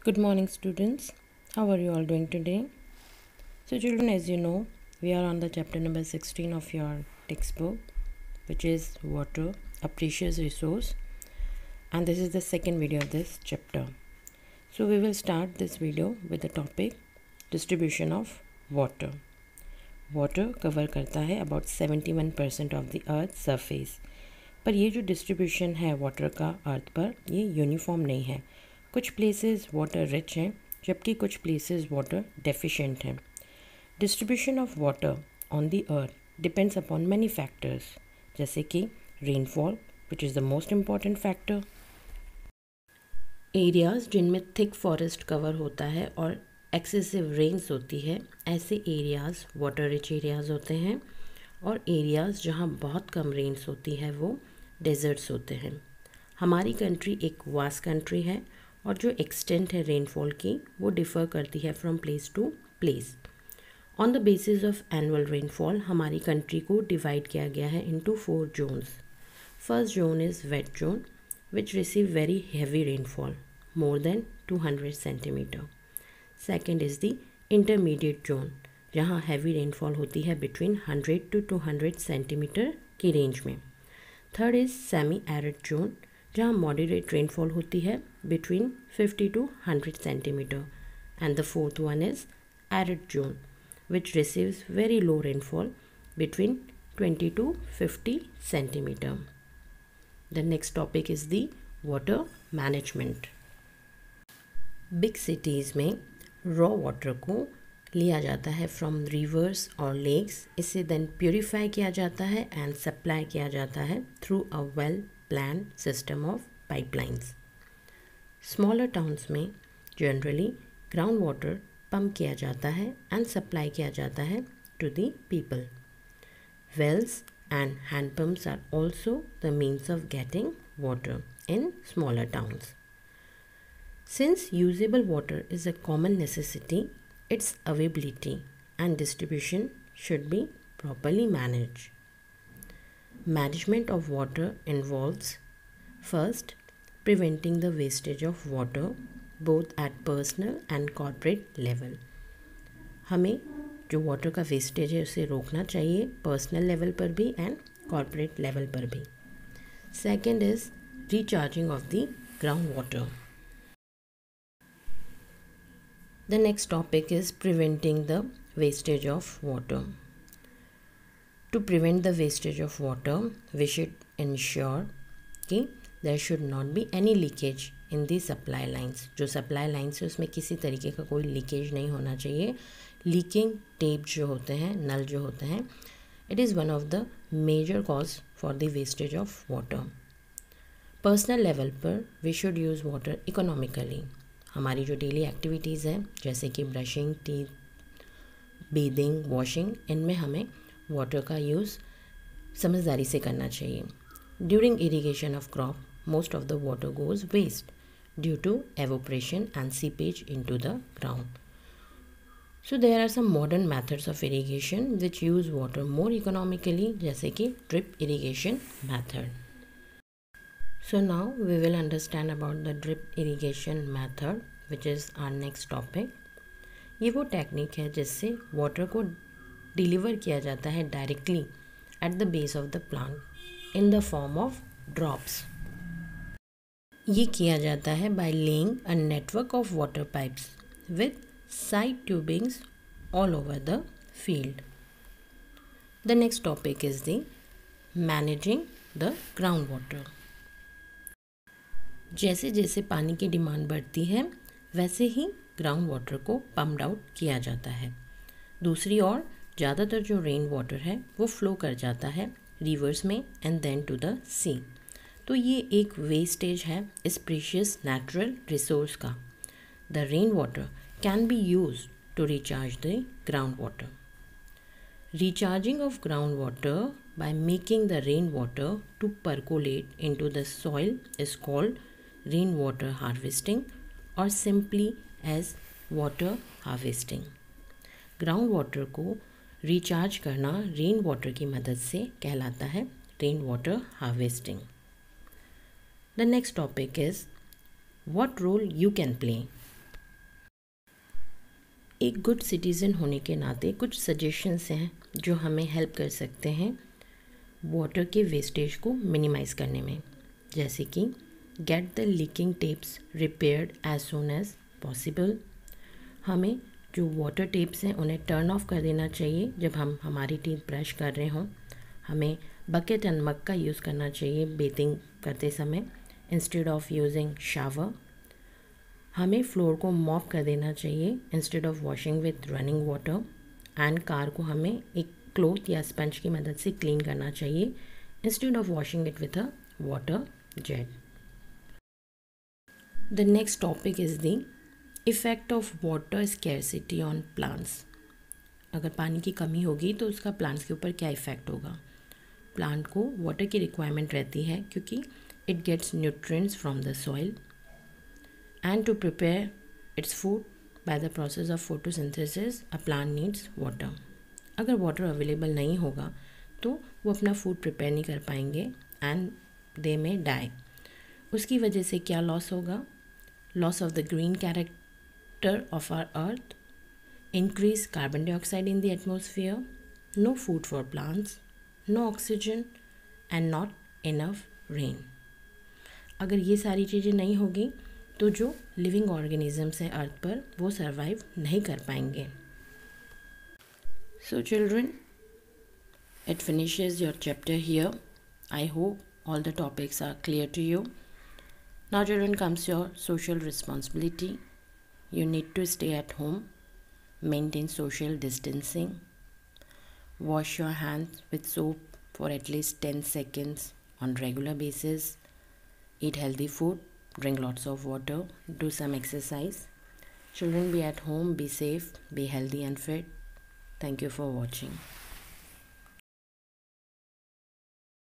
Good morning, students. How are you all doing today? So, children, as you know, we are on the chapter number 16 of your textbook, which is water, a precious resource, and this is the second video of this chapter. So, we will start this video with the topic distribution of water. Water cover करता है about seventy one percent of the earth surface पर ये जो distribution है water का earth पर ये uniform नहीं है कुछ प्लेसेस वाटर रिच हैं, जबकि कुछ प्लेसेस वाटर डेफिशिएंट हैं। Distribution of water on the earth depends upon many factors जैसे कि rainfall which is the most important factor areas जिनमें थिक फॉरेस्ट कवर होता है और एक्सेसिव रेंस होती है, ऐसे एरियाज़ वाटर रिच एरियाज़ होते हैं और एरियाज़ जहाँ बहुत कम रेंस होती है वो डेजर्ट्स होते हैं। हमारी कंट्री एक वास कंट्री है और जो एक्सटेंट है रेनफॉल की, वो डिफ़र करती है from place to place on the basis of annual rainfall हमारी कंट्री को डिवाइड किया गया है into four zones first zone is wet zone which receive very heavy rainfall more than 200 centimetre second is the intermediate zone जहाँ heavy rainfall होती है between 100 to 200 centimetre की range में. Third is semi arid zone जहाँ moderate rainfall होती है between 50 to 100 centimetre and the fourth one is arid zone which receives very low rainfall between 20 to 50 centimetre the next topic is the water management big cities में raw water को लिया जाता है from rivers और lakes इसे then purify किया जाता है एंड सप्लाई किया जाता है through a well plan system of pipelines smaller towns में जनरली ग्राउंड वाटर पम्प किया जाता है एंड सप्लाई किया जाता है to the people wells and hand pumps are also the means of getting water in smaller towns since usable water is a common necessity its availability and distribution should be properly managed. Management of water involves first preventing the wastage of water both at personal and corporate level. हमें जो water का wastage है उसे रोकना चाहिए personal level पर भी and corporate level पर भी second is recharging of the ground water The next topic is preventing the wastage of water. To prevent the wastage of water, we should ensure कि there should not be any leakage in the supply lines जो supply lines है उसमें किसी तरीके का कोई leakage नहीं होना चाहिए। लीकिंग टेप जो होते हैं नल जो होते हैं it is one of the major cause for the wastage of water personal level पर we should use water economically हमारी जो डेली एक्टिविटीज़ हैं जैसे कि ब्रशिंग टीथ बेदिंग वॉशिंग इनमें हमें वाटर का यूज़ समझदारी से करना चाहिए। During irrigation of crop most of the water goes waste due to evaporation and seepage into the ground so there are some modern methods of irrigation which use water more economically जैसे कि drip irrigation method So, now we will understand about the drip irrigation method, which is our next topic. ये वो technique है जिससे water को deliver किया जाता है directly at the base of the plant in the form of drops ये किया जाता है by laying a network of water pipes with side tubings all over the field the next topic is the managing the ground water जैसे जैसे पानी की demand बढ़ती है, वैसे ही ग्राउंड वाटर को पम्प्ड आउट किया जाता है। दूसरी ओर ज़्यादातर जो रेन वाटर है, वो फ्लो कर जाता है रिवर्स में and then to the sea तो ये एक वेस्टेज है इस प्रीशियस नेचुरल रिसोर्स का. The rain water can be use to recharge the ground water recharging of recharging of groundwater by making the rainwater to percolate into the soil is called rain water harvesting और simply as water harvesting ground water को recharge करना rain water की मदद से कहलाता है rain water harvesting the next topic is what role you can play एक good citizen होने के नाते कुछ सजेशंस हैं जो हमें हेल्प कर सकते हैं वाटर के वेस्टेज को मिनिमाइज़ करने में। जैसे कि get the leaking taps repaired as soon as possible हमें जो वाटर टेप्स हैं, उन्हें टर्न ऑफ़ कर देना चाहिए जब हम हमारी टीथ ब्रश कर रहे हों। हमें बकेट एंड मग का यूज़ करना चाहिए बेथिंग करते समय इंस्टेड ऑफ़ यूजिंग शावर हमें फ्लोर को मॉप कर देना चाहिए instead of washing with running water and car को हमें एक क्लोथ या स्पंज की मदद से क्लीन करना चाहिए instead of washing it with a water jet the next topic is the effect of water scarcity on plants अगर पानी की कमी होगी तो उसका प्लांट्स के ऊपर क्या इफ़ेक्ट होगा? प्लांट को वाटर की रिक्वायरमेंट रहती है क्योंकि it gets nutrients from the soil and to prepare its food by the process of photosynthesis a plant needs water अगर वाटर अवेलेबल नहीं होगा तो वो अपना फ़ूड प्रिपेयर नहीं कर पाएँगे एंड दे में डाई उसकी वजह से क्या लॉस होगा? Loss of the green character Of our earth increase carbon dioxide in the atmosphere, no food for plants, no oxygen and not enough rain. अगर ये सारी चीज़ें नहीं होगी तो जो लिविंग ऑर्गेनिजम्स हैं अर्थ पर वो सरवाइव नहीं कर पाएंगे so children it finishes your chapter here. I hope all the topics are clear to you. Now, children, comes your social responsibility. you need to stay at home maintain social distancing, wash your hands with soap for at least 10 seconds on regular basis, eat healthy food, drink lots of water, do some exercise. Children be at home, be safe, be healthy and fit. Thank you for watching.